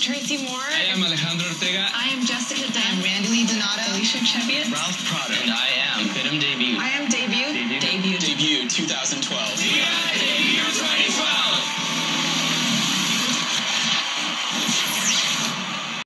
Tracy Moore. I am Alejandro Ortega. I am Jessica Dunn. I'm Randy Lee Donato. Alicia Cheviot. Ralph Prado. And I am FIDM Debut. I am Debut. Debut. Debut. Debut 2012.